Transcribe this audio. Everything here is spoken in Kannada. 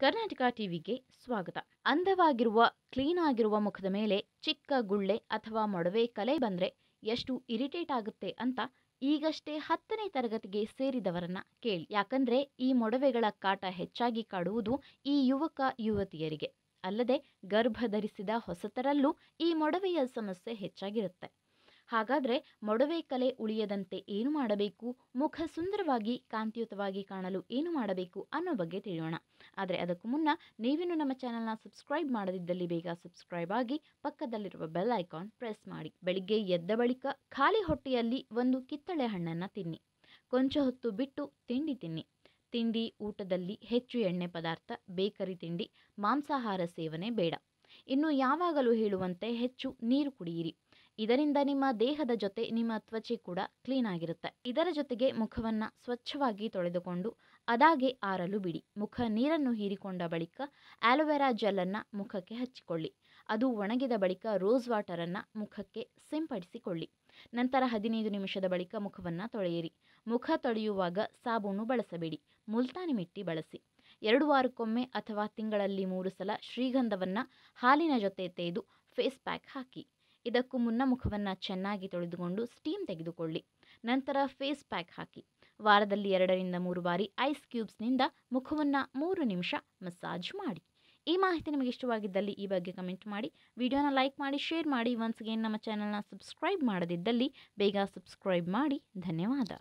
ಕರ್ನಾಟಕ ಟಿವಿಗೆ ಸ್ವಾಗತ. ಅಂದವಾಗಿರುವ, ಕ್ಲೀನ್ ಆಗಿರುವ ಮುಖದ ಮೇಲೆ ಚಿಕ್ಕ ಗುಳ್ಳೆ ಅಥವಾ ಮೊಡವೆ ಕಲೆ ಬಂದ್ರೆ ಎಷ್ಟು ಇರಿಟೇಟ್ ಆಗುತ್ತೆ ಅಂತ ಈಗಷ್ಟೇ ಹತ್ತನೇ ತರಗತಿಗೆ ಸೇರಿದವರನ್ನ ಕೇಳಿ. ಯಾಕಂದ್ರೆ ಈ ಮೊಡವೆಗಳ ಕಾಟ ಹೆಚ್ಚಾಗಿ ಕಾಡುವುದು ಈ ಯುವಕ, ಯುವತಿಯರಿಗೆ. ಅಲ್ಲದೆ ಗರ್ಭ ಧರಿಸಿದ ಹೊಸತರಲ್ಲೂ ಈ ಮೊಡವೆಯ ಸಮಸ್ಯೆ ಹೆಚ್ಚಾಗಿರುತ್ತೆ. ಹಾಗಾದ್ರೆ ಮೊಡವೆ ಕಲೆ ಉಳಿಯದಂತೆ ಏನು ಮಾಡಬೇಕು? ಮುಖ ಸುಂದರವಾಗಿ, ಕಾಂತಿಯುತವಾಗಿ ಕಾಣಲು ಏನು ಮಾಡಬೇಕು ಅನ್ನೋ ಬಗ್ಗೆ ತಿಳಿಯೋಣ. ಆದರೆ ಅದಕ್ಕೂ ಮುನ್ನ ನೀವಿನ್ನು ನಮ್ಮ ಚಾನಲ್ನ ಸಬ್ಸ್ಕ್ರೈಬ್ ಮಾಡದಿದ್ದಲ್ಲಿ ಬೇಗ ಸಬ್ಸ್ಕ್ರೈಬ್ ಆಗಿ ಪಕ್ಕದಲ್ಲಿರುವ ಬೆಲ್ ಐಕಾನ್ ಪ್ರೆಸ್ ಮಾಡಿ. ಬೆಳಿಗ್ಗೆ ಎದ್ದ ಬಳಿಕ ಖಾಲಿ ಹೊಟ್ಟೆಯಲ್ಲಿ ಒಂದು ಕಿತ್ತಳೆ ಹಣ್ಣನ್ನು ತಿನ್ನಿ. ಕೊಂಚ ಹೊತ್ತು ಬಿಟ್ಟು ತಿಂಡಿ ತಿನ್ನಿ. ತಿಂಡಿ, ಊಟದಲ್ಲಿ ಹೆಚ್ಚು ಎಣ್ಣೆ ಪದಾರ್ಥ, ಬೇಕರಿ ತಿಂಡಿ, ಮಾಂಸಾಹಾರ ಸೇವನೆ ಬೇಡ. ಇನ್ನು ಯಾವಾಗಲೂ ಹೇಳುವಂತೆ ಹೆಚ್ಚು ನೀರು ಕುಡಿಯಿರಿ. ಇದರಿಂದ ನಿಮ್ಮ ದೇಹದ ಜೊತೆ ನಿಮ್ಮ ತ್ವಚೆ ಕೂಡ ಕ್ಲೀನ್ ಆಗಿರುತ್ತೆ. ಇದರ ಜೊತೆಗೆ ಮುಖವನ್ನ ಸ್ವಚ್ಛವಾಗಿ ತೊಳೆದುಕೊಂಡು ಅದಾಗೆ ಆರಲು ಬಿಡಿ. ಮುಖ ನೀರನ್ನು ಹೀರಿಕೊಂಡ ಬಳಿಕ ಆಲೋವೆರಾ ಜೆಲ್ಲನ್ನು ಮುಖಕ್ಕೆ ಹಚ್ಚಿಕೊಳ್ಳಿ. ಅದು ಒಣಗಿದ ಬಳಿಕ ರೋಸ್ ವಾಟರನ್ನು ಮುಖಕ್ಕೆ ಸಿಂಪಡಿಸಿಕೊಳ್ಳಿ. ನಂತರ ಹದಿನೈದು ನಿಮಿಷದ ಬಳಿಕ ಮುಖವನ್ನು ತೊಳೆಯಿರಿ. ಮುಖ ತೊಳೆಯುವಾಗ ಸಾಬೂನು ಬಳಸಬೇಡಿ. ಮುಲ್ತಾನಿ ಮಿಟ್ಟಿ ಬಳಸಿ. ಎರಡು ವಾರಕ್ಕೊಮ್ಮೆ ಅಥವಾ ತಿಂಗಳಲ್ಲಿ ಮೂರು ಸಲ ಶ್ರೀಗಂಧವನ್ನು ಹಾಲಿನ ಜೊತೆ ತೇದು ಫೇಸ್ ಪ್ಯಾಕ್ ಹಾಕಿ. ಇದಕ್ಕೂ ಮುನ್ನ ಮುಖವನ್ನು ಚೆನ್ನಾಗಿ ತೊಳೆದುಕೊಂಡು ಸ್ಟೀಮ್ ತೆಗೆದುಕೊಳ್ಳಿ. ನಂತರ ಫೇಸ್ ಪ್ಯಾಕ್ ಹಾಕಿ. ವಾರದಲ್ಲಿ ಎರಡರಿಂದ ಮೂರು ಬಾರಿ ಐಸ್ ಕ್ಯೂಬ್ಸ್ನಿಂದ ಮುಖವನ್ನು ಮೂರು ನಿಮಿಷ ಮಸಾಜ್ ಮಾಡಿ. ಈ ಮಾಹಿತಿ ನಿಮಗೆ ಇಷ್ಟವಾಗಿದ್ದಲ್ಲಿ ಈ ಬಗ್ಗೆ ಕಮೆಂಟ್ ಮಾಡಿ. ವಿಡಿಯೋನ ಲೈಕ್ ಮಾಡಿ ಶೇರ್ ಮಾಡಿ. ಒನ್ಸ್ ಅಗೇನ್ ನಮ್ಮ ಚಾನಲ್ನ ಸಬ್ಸ್ಕ್ರೈಬ್ ಮಾಡದಿದ್ದಲ್ಲಿ ಬೇಗ ಸಬ್ಸ್ಕ್ರೈಬ್ ಮಾಡಿ. ಧನ್ಯವಾದ.